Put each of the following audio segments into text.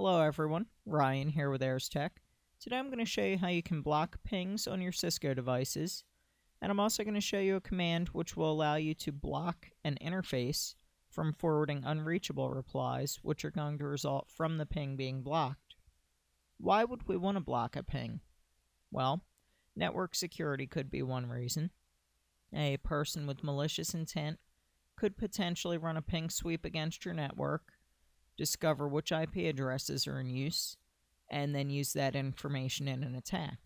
Hello everyone, Ryan here with Ayares Tech. Today I'm going to show you how you can block pings on your Cisco devices, and I'm also going to show you a command which will allow you to block an interface from forwarding unreachable replies, which are going to result from the ping being blocked. Why would we want to block a ping? Well, network security could be one reason. A person with malicious intent could potentially run a ping sweep against your network, discover which IP addresses are in use, and then use that information in an attack.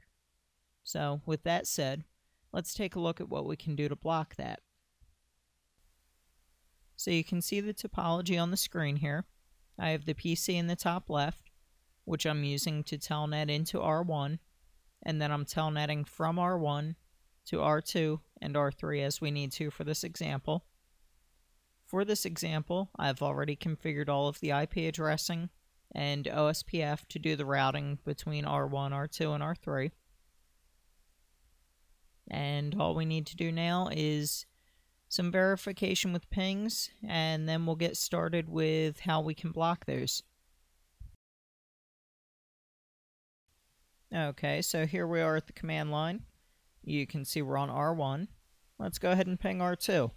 So, with that said, let's take a look at what we can do to block that. So you can see the topology on the screen here. I have the PC in the top left, which I'm using to telnet into R1, and then I'm telnetting from R1 to R2 and R3 as we need to for this example. For this example, I've already configured all of the IP addressing and OSPF to do the routing between R1, R2, and R3. And all we need to do now is some verification with pings, and then we'll get started with how we can block those. Okay, so here we are at the command line. You can see we're on R1. Let's go ahead and ping R2.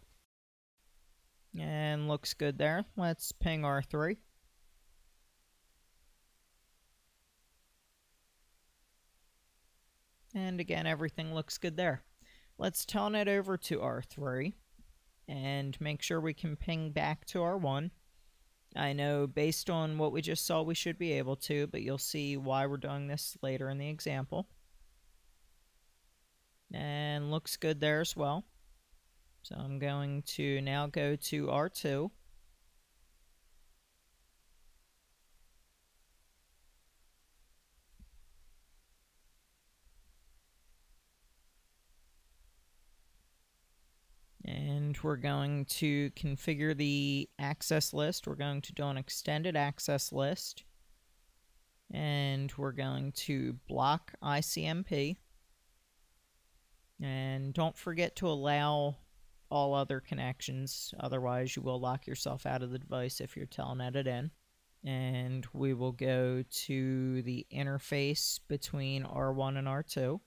And looks good there. Let's ping R3. And again, everything looks good there. Let's telnet over to R3 and make sure we can ping back to R1. I know based on what we just saw we should be able to, but you'll see why we're doing this later in the example. And looks good there as well. So I'm going to now go to R2. And we're going to configure the access list. We're going to do an extended access list. And we're going to block ICMP. And don't forget to allow all other connections. Otherwise, you will lock yourself out of the device if you're telnetted in. And we will go to the interface between R1 and R2.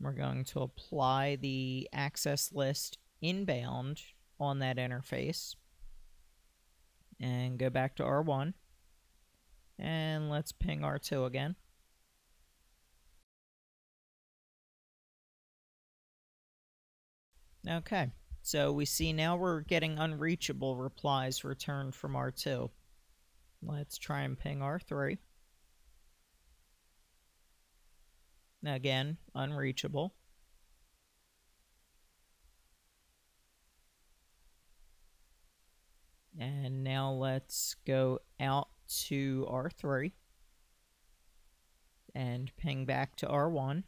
We're going to apply the access list inbound on that interface. And go back to R1. And let's ping R2 again. Okay, so we see now we're getting unreachable replies returned from R2. Let's try and ping R3. Again, unreachable. And now let's go out to R3 and ping back to R1.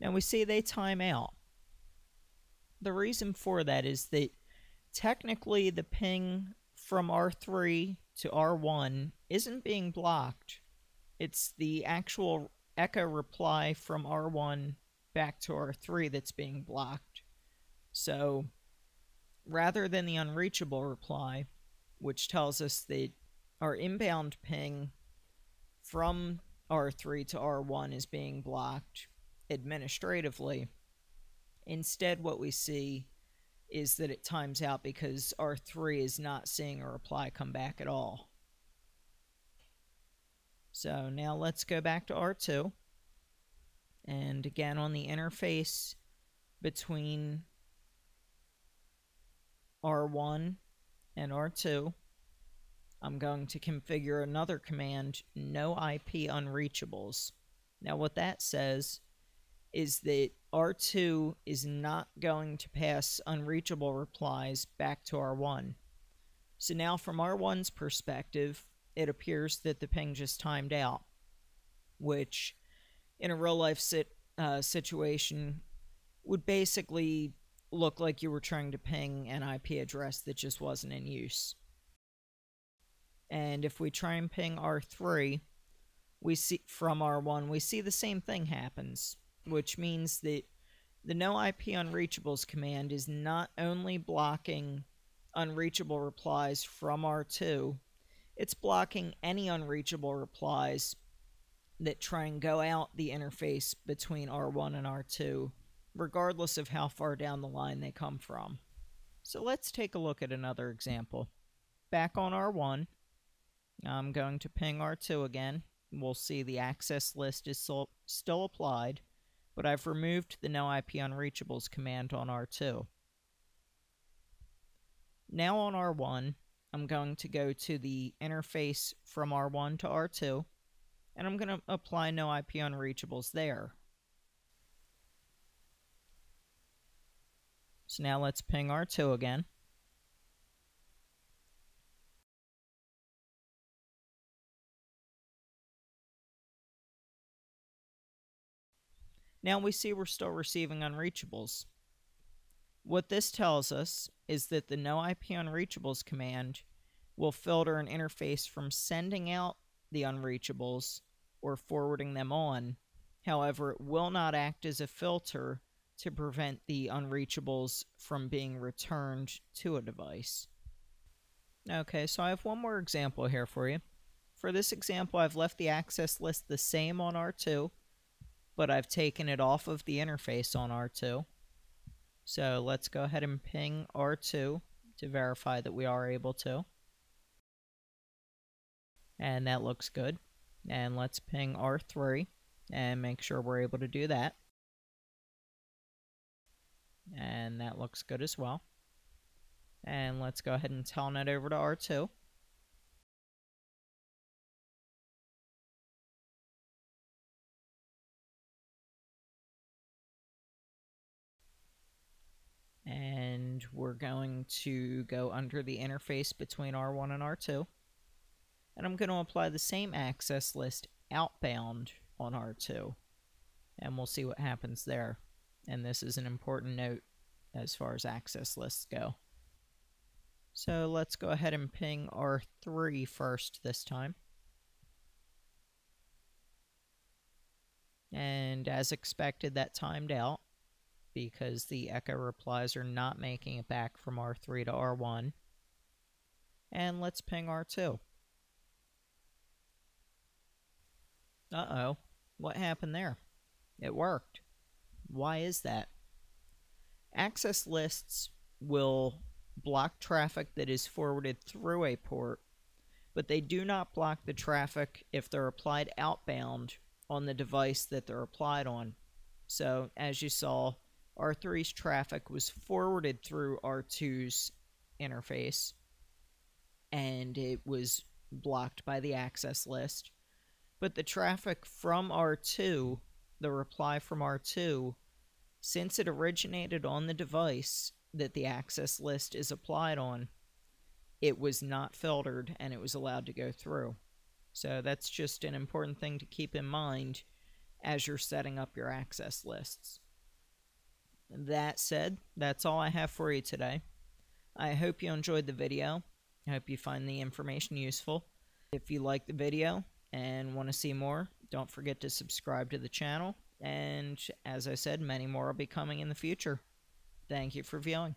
Now we see they time out. The reason for that is that technically the ping from R3 to R1 isn't being blocked. It's the actual echo reply from R1 back to R3 that's being blocked. So rather than the unreachable reply, which tells us that our inbound ping from R3 to R1 is being blocked, administratively. Instead, what we see is that it times out because R3 is not seeing a reply come back at all. So now let's go back to R2. And again, on the interface between R1 and R2, I'm going to configure another command, no IP unreachables. Now what that says is that R2 is not going to pass unreachable replies back to R1. So now from R1's perspective, it appears that the ping just timed out, which in a real life sit, uh, situation would basically look like you were trying to ping an IP address that just wasn't in use. And if we try and ping R3, we see from R1, we see the same thing happens which means that the no IP unreachables command is not only blocking unreachable replies from R2, it's blocking any unreachable replies that try and go out the interface between R1 and R2, regardless of how far down the line they come from. So let's take a look at another example. Back on R1, I'm going to ping R2 again. We'll see the access list is still applied, but I've removed the no IP unreachables command on R2. Now on R1, I'm going to go to the interface from R1 to R2, and I'm going to apply no IP unreachables there. So now let's ping R2 again. Now we see we're still receiving unreachables. What this tells us is that the no IP unreachables command will filter an interface from sending out the unreachables or forwarding them on. However, it will not act as a filter to prevent the unreachables from being returned to a device. Okay, so I have one more example here for you. For this example, I've left the access list the same on R2, but I've taken it off of the interface on R2. So let's go ahead and ping R2 to verify that we are able to. And that looks good. And let's ping R3 and make sure we're able to do that. And that looks good as well. And let's go ahead and telnet over to R2. And we're going to go under the interface between R1 and R2 and I'm going to apply the same access list outbound on R2 and we'll see what happens there. And this is an important note as far as access lists go. So let's go ahead and ping R3 first this time. And as expected that timed out because the echo replies are not making it back from R3 to R1. And let's ping R2. Uh-oh. What happened there? It worked. Why is that? Access lists will block traffic that is forwarded through a port, but they do not block the traffic if they're applied outbound on the device that they're applied on. So, as you saw, R3's traffic was forwarded through R2's interface and it was blocked by the access list. But the traffic from R2, the reply from R2, since it originated on the device that the access list is applied on, it was not filtered and it was allowed to go through. So that's just an important thing to keep in mind as you're setting up your access lists. That said, that's all I have for you today. I hope you enjoyed the video. I hope you find the information useful. If you like the video and want to see more, don't forget to subscribe to the channel. And as I said, many more will be coming in the future. Thank you for viewing.